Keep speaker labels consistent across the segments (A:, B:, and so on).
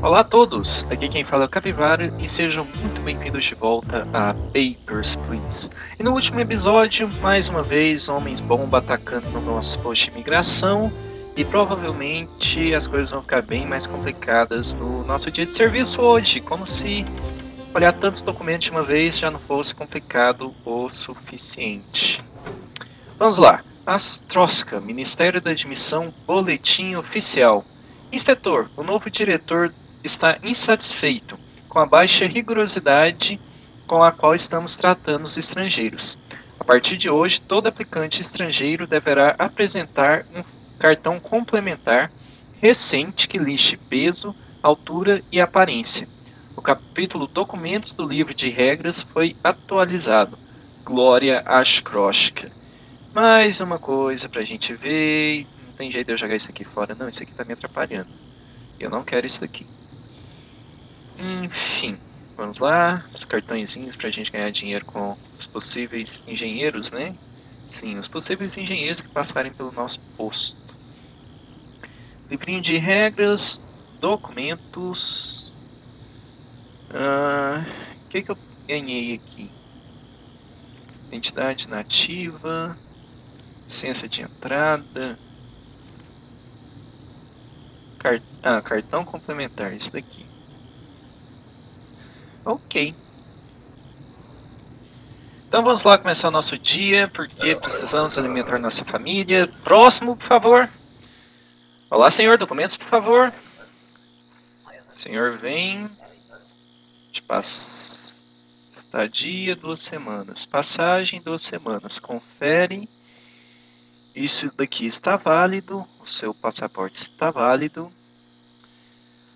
A: Olá a todos, aqui quem fala é o Capivara e sejam muito bem-vindos de volta a Papers, Please. E no último episódio, mais uma vez, homens bomba atacando no nosso post de imigração e provavelmente as coisas vão ficar bem mais complicadas no nosso dia de serviço hoje, como se olhar tantos documentos de uma vez já não fosse complicado o suficiente. Vamos lá. Astroska, Ministério da Admissão, Boletim Oficial. Inspetor, o novo diretor está insatisfeito com a baixa rigorosidade com a qual estamos tratando os estrangeiros. A partir de hoje, todo aplicante estrangeiro deverá apresentar um cartão complementar recente que lixe peso, altura e aparência. O capítulo Documentos do livro de regras foi atualizado. Glória Ashkroshka. Mais uma coisa pra gente ver. Não tem jeito de eu jogar isso aqui fora, não. Isso aqui tá me atrapalhando. Eu não quero isso daqui. Enfim, vamos lá. Os cartõezinhos pra gente ganhar dinheiro com os possíveis engenheiros, né? Sim, os possíveis engenheiros que passarem pelo nosso posto. Livrinho de regras, documentos. O ah, que, que eu ganhei aqui? Identidade nativa, licença de entrada, ah, cartão complementar, isso daqui. Ok. Então vamos lá começar o nosso dia, porque precisamos alimentar nossa família. Próximo, por favor. Olá, senhor. Documentos, por favor. senhor vem. De pass... Estadia, duas semanas. Passagem, duas semanas. Confere. Isso daqui está válido. O seu passaporte está válido.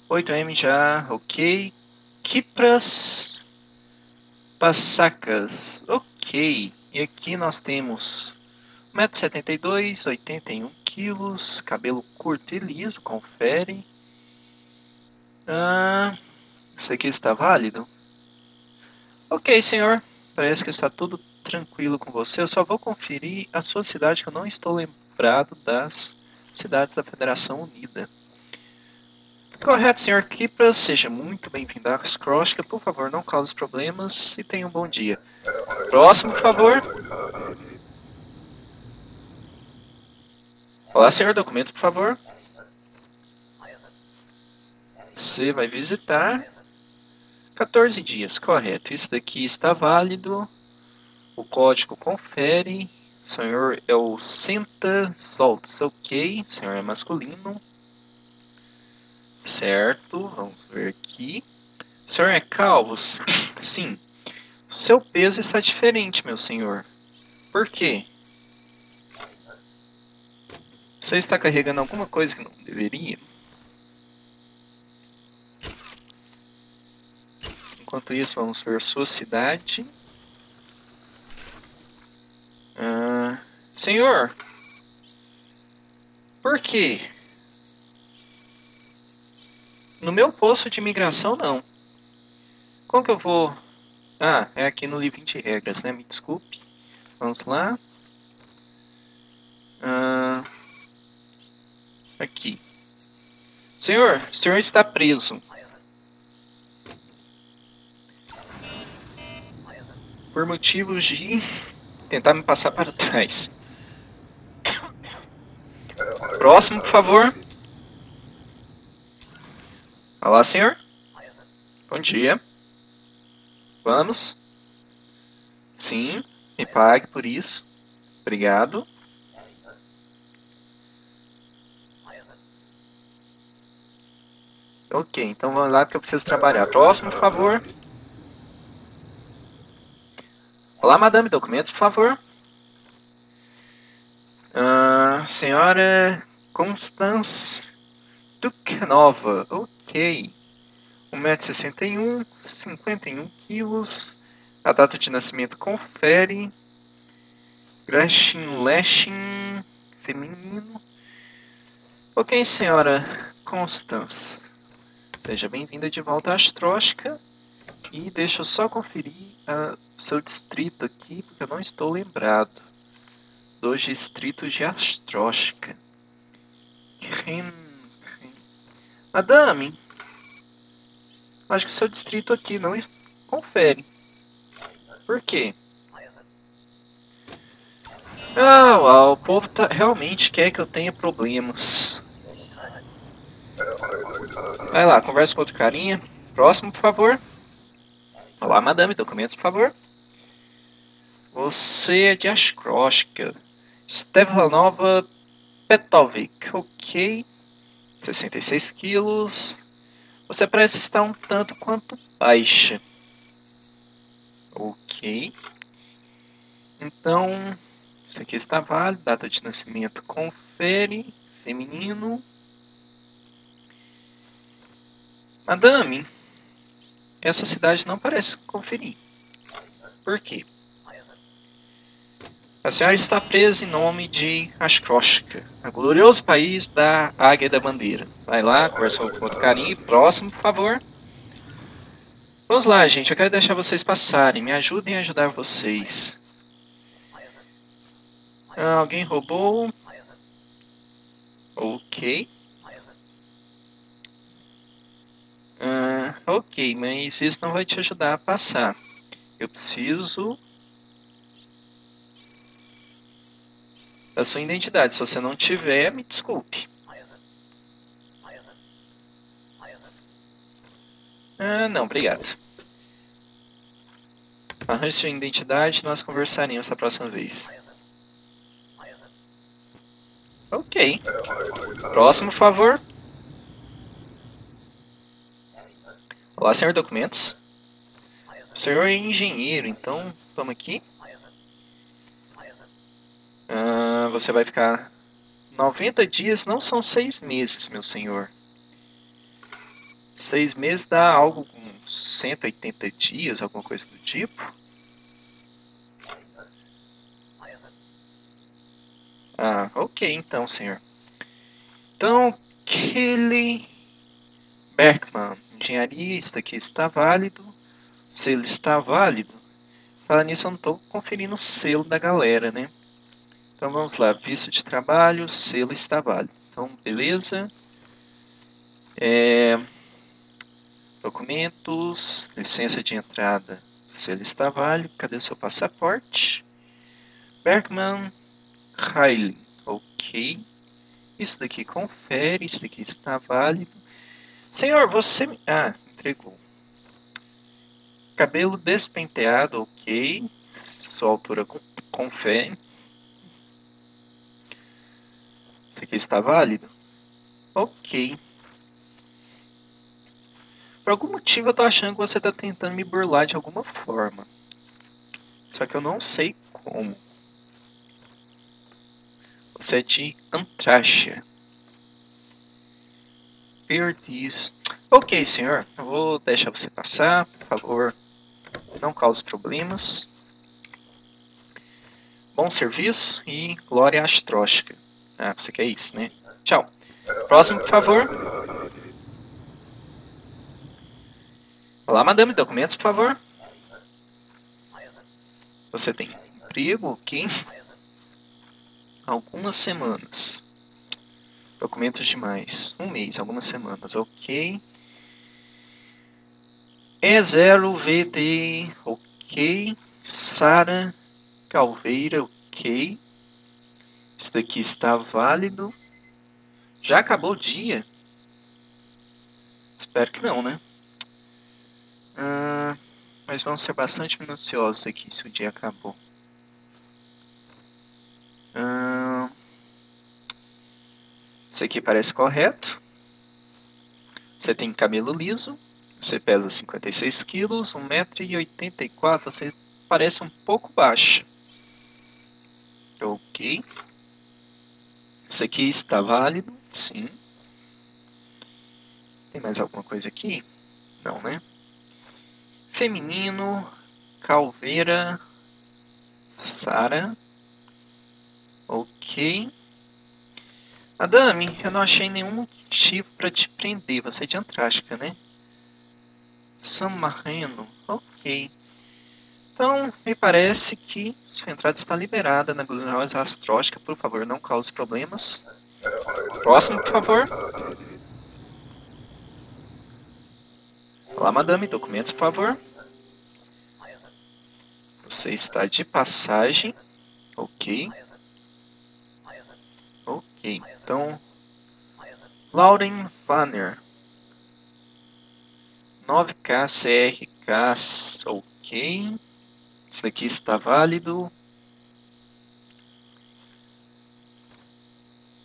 A: 8M já, ok. Kipras Passacas. Ok. E aqui nós temos 1,72m, 81kg, cabelo curto e liso, confere. Ah, isso aqui está válido? Ok, senhor. Parece que está tudo tranquilo com você. Eu só vou conferir a sua cidade, que eu não estou lembrado das cidades da Federação Unida. Correto, Sr. Kipras. Seja muito bem-vindo à Skroshka. Por favor, não cause problemas e tenha um bom dia. Próximo, por favor. Olá, senhor. Documentos, por favor. Você vai visitar 14 dias, correto. Isso daqui está válido. O código confere. Senhor é o Senta Soltz, ok. Senhor é masculino. Certo, vamos ver aqui. O senhor é calvo? Sim. O seu peso está diferente, meu senhor. Por quê? Você está carregando alguma coisa que não deveria? Enquanto isso, vamos ver sua cidade. Ah, senhor, por quê? No meu posto de imigração, não. Como que eu vou... Ah, é aqui no livro de regras, né? Me desculpe. Vamos lá. Ah, aqui. Senhor, o senhor está preso. Por motivos de tentar me passar para trás. Próximo, por favor. Olá, senhor. Bom dia. Vamos. Sim, me pague por isso. Obrigado. Ok, então vamos lá porque eu preciso trabalhar. Próximo, por favor. Olá, madame. Documentos, por favor. Uh, senhora Constance Dukenova. Ok. 1,61m, 51 quilos. A data de nascimento confere. Gretchen Lashing, feminino. Ok, senhora Constance. Seja bem-vinda de volta à Astróxica. E deixa eu só conferir o seu distrito aqui, porque eu não estou lembrado dos distritos de Astróxica. Madame, Acho que seu distrito aqui não confere. Por quê? Ah, uau, o povo tá, realmente quer que eu tenha problemas. Vai lá, conversa com outro carinha. Próximo, por favor. Olá, madame, documentos, por favor. Você é de Ashkroshka. Stevanova Petrovic, ok. 66 quilos. Você parece estar um tanto quanto baixa. Ok. Então, isso aqui está válido. Data de nascimento confere. Feminino. Madame, essa cidade não parece conferir. Por quê? A senhora está presa em nome de Ashkroshka, a glorioso país da Águia da Bandeira. Vai lá, conversa com outro carinho. Próximo, por favor. Vamos lá, gente. Eu quero deixar vocês passarem. Me ajudem a ajudar vocês. Ah, alguém roubou? Ok. Ah, ok, mas isso não vai te ajudar a passar. Eu preciso da sua identidade. Se você não tiver, me desculpe. Ah, não, obrigado. Arranje sua identidade nós conversaremos a próxima vez. Ok. Próximo, favor. Olá, senhor documentos. O senhor é engenheiro, então toma aqui. Uh, você vai ficar 90 dias, não são seis meses, meu senhor. Seis meses dá algo com 180 dias, alguma coisa do tipo. Ah, ok então, senhor. Então, Kelly Berkman, engenharista que está válido. Selo está válido. Fala nisso, eu não estou conferindo o selo da galera, né? Então vamos lá, visto de trabalho, selo está válido. Então, beleza. É, documentos, licença de entrada, selo está válido. Cadê seu passaporte? Bergman Riley, ok. Isso daqui confere, isso daqui está válido. Senhor, você... Ah, entregou. Cabelo despenteado, ok. Sua altura confere. Aqui está válido? Ok. Por algum motivo eu tô achando que você está tentando me burlar de alguma forma. Só que eu não sei como. Você é de Antraxa. Perdiz. Ok, senhor. Eu vou deixar você passar. Por favor, não cause problemas. Bom serviço e glória astróxica. Ah, você quer isso, né? Tchau. Próximo, por favor. Olá, madame. Documentos, por favor. Você tem emprego aqui? Algumas semanas. Documentos demais. Um mês, algumas semanas. Ok. E0VD. Ok. Sara Calveira. Ok. Isso daqui está válido. Já acabou o dia? Espero que não, né? Ah, mas vamos ser bastante minuciosos aqui se o dia acabou. Ah, isso aqui parece correto. Você tem cabelo liso. Você pesa 56 quilos, 1,84m. Você parece um pouco baixa. Ok. Isso aqui está válido, sim. Tem mais alguma coisa aqui? Não, né? Feminino, Calveira, Sara. Ok. Adame, eu não achei nenhum motivo para te prender. Você é de Antártica, né? San Marreno. Ok. Então, me parece que sua entrada está liberada na gloriosa astrótica. Por favor, não cause problemas. Próximo, por favor. Olá, madame, documentos, por favor. Você está de passagem. Ok. Ok, então... Lauren Vanner. 9K, CRK, ok. Isso aqui está válido.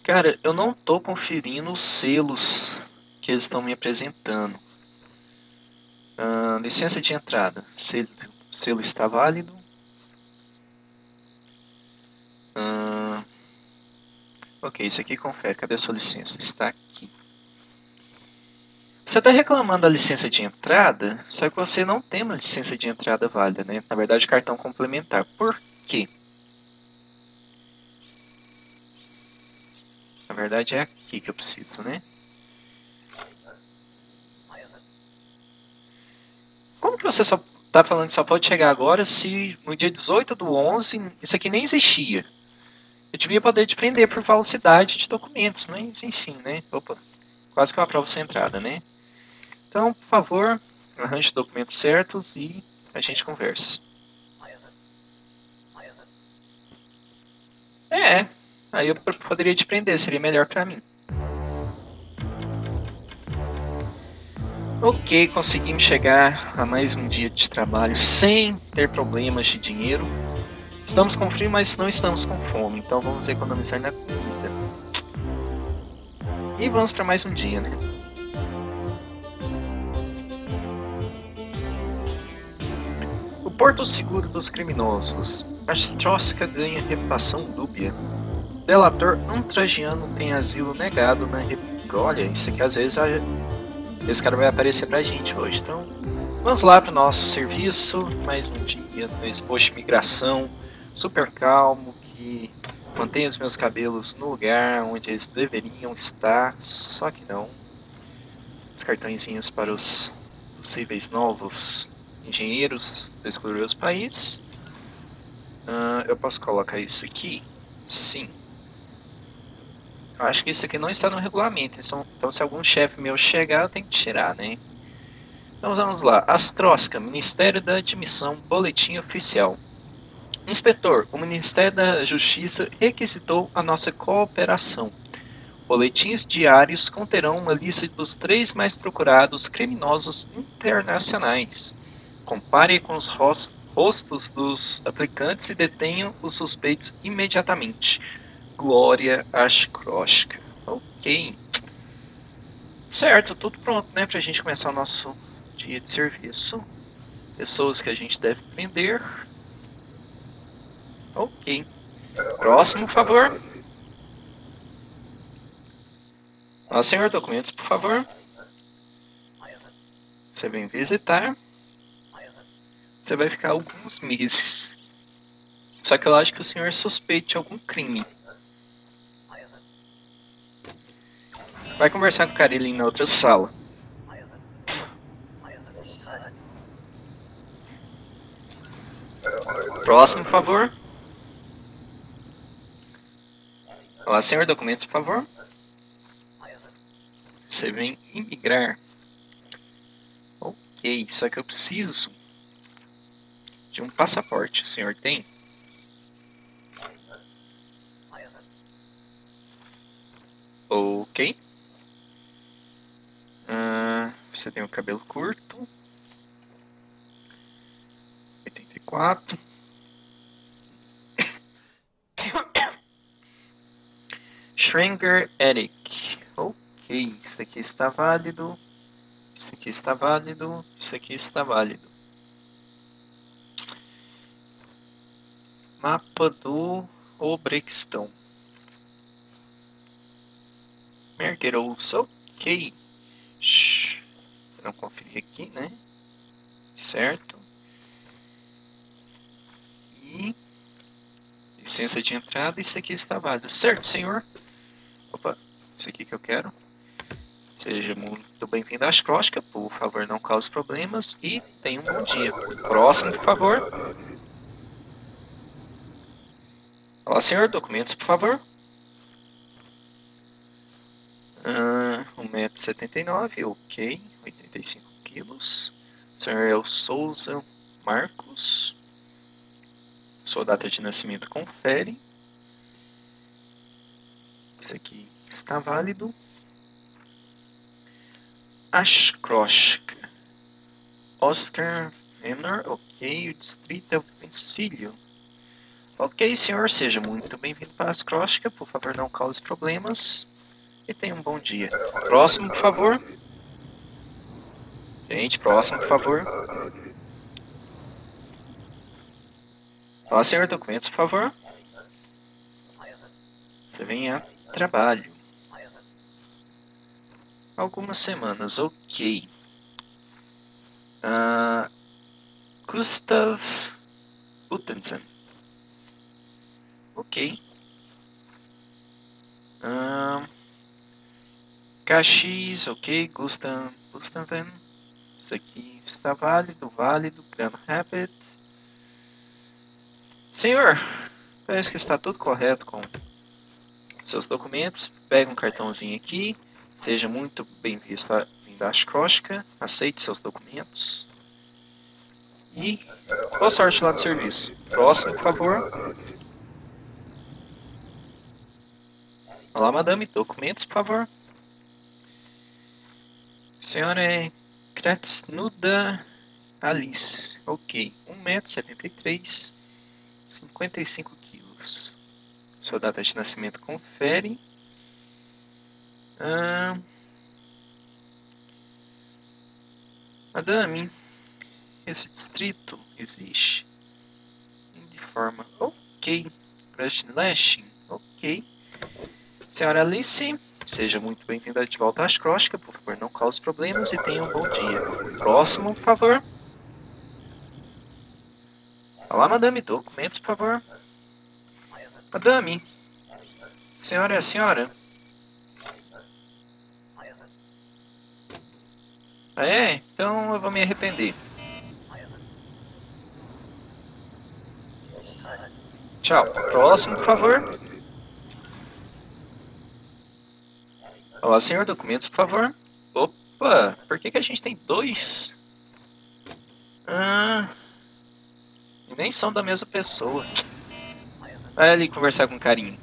A: Cara, eu não estou conferindo os selos que eles estão me apresentando. Uh, licença de entrada. Selo, selo está válido. Uh, ok, isso aqui confere. Cadê a sua licença? Está aqui. Você está reclamando da licença de entrada, só que você não tem uma licença de entrada válida, né? Na verdade, cartão complementar. Por quê? Na verdade é aqui que eu preciso, né? Como que você só tá falando que só pode chegar agora se no dia 18 do 11 isso aqui nem existia? Eu devia poder te prender por falsidade de documentos, mas enfim, né? Opa, quase que eu aprovo sua entrada, né? Então, por favor, arranje documentos certos e a gente conversa. É, Aí eu poderia te prender, seria melhor para mim. Ok, conseguimos chegar a mais um dia de trabalho sem ter problemas de dinheiro. Estamos com frio, mas não estamos com fome, então vamos economizar na comida. E vamos para mais um dia, né? Porto Seguro dos Criminosos. A Stroska ganha reputação dúbia delator antragiano tem asilo negado na República. Olha, isso aqui às vezes esse cara vai aparecer pra gente hoje. Então, vamos lá pro nosso serviço. Mais um dia nesse post migração super calmo que mantém os meus cabelos no lugar onde eles deveriam estar, só que não. Os cartõezinhos para os possíveis novos engenheiros desse glorioso país. Uh, eu posso colocar isso aqui? Sim. Eu acho que isso aqui não está no regulamento. Então, então se algum chefe meu chegar, eu tenho que tirar, né? Então vamos lá. Astrosca, Ministério da Admissão, Boletim Oficial. Inspetor, o Ministério da Justiça requisitou a nossa cooperação. Boletins diários conterão uma lista dos três mais procurados criminosos internacionais. Compare com os rostos dos aplicantes e detenha os suspeitos imediatamente. Glória Ashkroshka. Ok. Certo, tudo pronto, né? Pra gente começar o nosso dia de serviço. Pessoas que a gente deve prender. Ok. Próximo, por favor. Ah, senhor, documentos, por favor. Você vem visitar. Você vai ficar alguns meses. Só que eu acho que o senhor suspeite de algum crime. Vai conversar com o Karilin na outra sala. Próximo, por favor. Olá, senhor, documentos, por favor. Você vem imigrar. Ok, só que eu preciso de um passaporte. O senhor tem? Ok. Uh, você tem o cabelo curto. 84. Schrenger Eric. Ok, isso aqui está válido. Isso aqui está válido. Isso aqui está válido. Mapa do Obrextão. Mergeros, ok. Shhh. Não conferir aqui, né? Certo. E licença de entrada, isso aqui está válido. Certo, senhor? Opa, isso aqui que eu quero. Seja muito bem-vindo às Crósticas. Por favor, não cause problemas e tenha um bom dia. Próximo, por favor. Olá, senhor. Documentos, por favor. Uh, 1,79m, ok. 85 kg. quilos. Senhor Souza Marcos. Sua data de nascimento confere. Isso aqui está válido. Ashkroshka. Oscar Menor, ok. O distrito é o Pensilho. Ok, senhor, seja muito bem-vindo para Ashkroshka. Por favor, não cause problemas. E tenha um bom dia. Próximo, por favor. Gente, próximo, por favor. Olá, senhor, documentos, por favor. Você vem a trabalho. Algumas semanas, ok. Uh, Gustav Uttensen. Ok. Uh, KX, ok. Gustav Gustaven. Isso aqui está válido, válido. Grand Rapid. Senhor, parece que está tudo correto com seus documentos. Pega um cartãozinho aqui. Seja muito bem-vindo à Ashkroshka. Aceite seus documentos. E boa sorte lá no serviço. Próximo, por favor. Olá, madame. Documentos, por favor. Senhora é Kratsnuda Alice. Ok. 1,73m, 55 quilos. Sua data de nascimento confere. Ah, madame, esse distrito existe de forma ok. Lashing, ok. Senhora Alice, seja muito bem-vinda de volta às Crósticas. Por favor, não cause problemas e tenha um bom dia. Próximo, por favor. Olá, madame. Documentos, por favor. Madame. Senhora é a senhora? É? Então eu vou me arrepender. Tchau. Próximo, por favor. Olá, senhor. Documentos, por favor. Opa! Por que, que a gente tem dois? Ah, nem são da mesma pessoa. Vai ali conversar com carinho.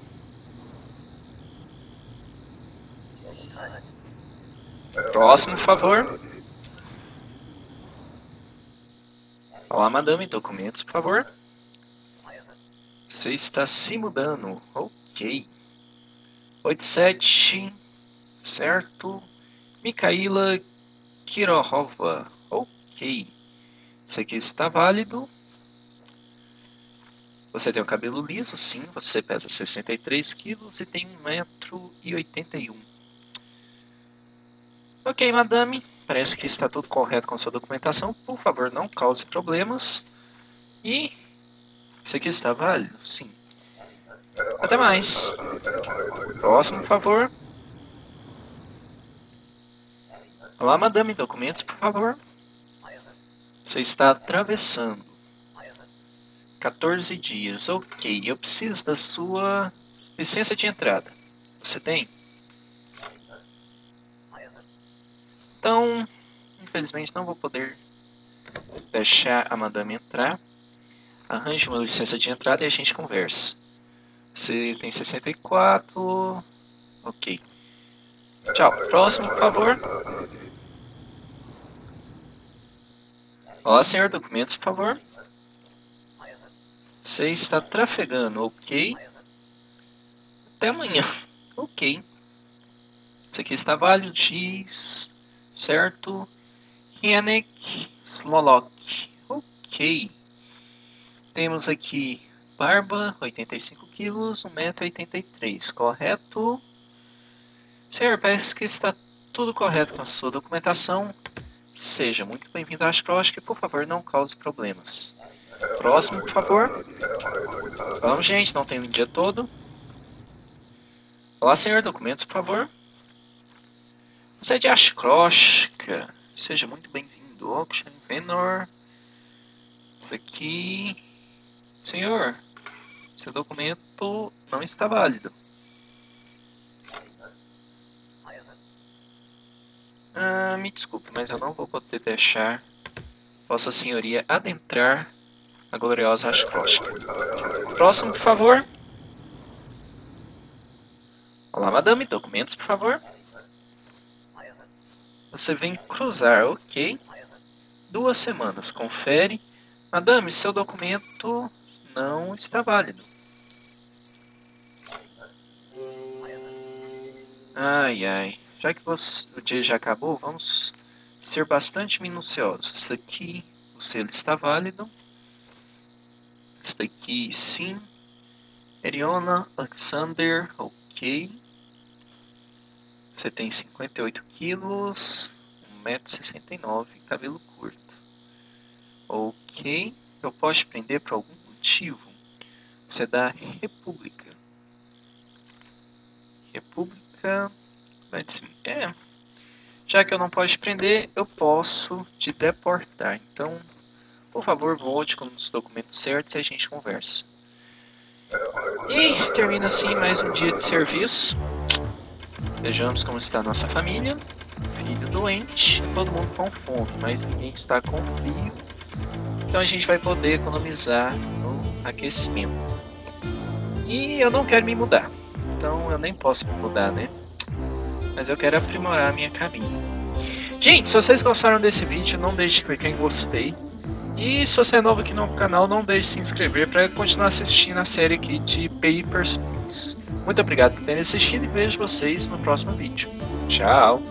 A: Próximo, por favor. Olá, madame. Documentos, por favor. Você está se mudando. Ok. 87. Certo. Mikhaila Kirohova. Ok. Isso aqui está válido. Você tem o cabelo liso, sim. Você pesa 63 quilos e tem 1,81m. Ok, madame. Parece que está tudo correto com sua documentação. Por favor, não cause problemas. E isso aqui está válido? Sim. Até mais. Próximo, por favor. Olá, madame. Documentos, por favor. Você está atravessando. 14 dias. Ok, eu preciso da sua licença de entrada. Você tem? Então, infelizmente não vou poder deixar a madame entrar. Arranje uma licença de entrada e a gente conversa. Você tem 64. Ok. Tchau. Próximo, por favor. Olá, senhor. Documentos, por favor. Você está trafegando, ok? Até amanhã. Ok. Isso aqui está válido. X. Certo. Hianek Slolok. Ok. Temos aqui barba, 85 quilos, 1,83m, correto? Senhor, parece que está tudo correto com a sua documentação. Seja muito bem-vindo à Ashcroft, por favor, não cause problemas. Próximo, por favor. Vamos, gente, não tem o dia todo. Olá, senhor, documentos, por favor. Você é de Ashcroshka. Seja muito bem-vindo. Auction Venor. Isso aqui Senhor, seu documento não está válido. Ah, me desculpe, mas eu não vou poder deixar Vossa Senhoria adentrar a gloriosa Ashcroft. Próximo, por favor. Olá, madame. Documentos, por favor. Você vem cruzar, ok. Duas semanas. Confere. Madame, seu documento não está válido. Ai, ai. Já que você, o dia já acabou, vamos ser bastante minuciosos. Isso aqui, o selo está válido. Isso daqui, sim. Eriona Alexander, ok. Você tem 58 quilos, 1,69m, cabelo curto. Ok. Eu posso prender por algum motivo. Você é da República. República. É. Já que eu não posso prender, eu posso te deportar. Então, por favor, volte com os documentos certos e a gente conversa. E termina assim mais um dia de serviço. Vejamos como está a nossa família. Filho doente, todo mundo com fome, mas ninguém está com frio. Então a gente vai poder economizar no aquecimento. E eu não quero me mudar. Então eu nem posso me mudar, né? Mas eu quero aprimorar a minha cabine. Gente, se vocês gostaram desse vídeo, não deixe de clicar em gostei. E se você é novo aqui no canal, não deixe de se inscrever para continuar assistindo a série aqui de Papers, Please. Muito obrigado por terem assistido e vejo vocês no próximo vídeo. Tchau!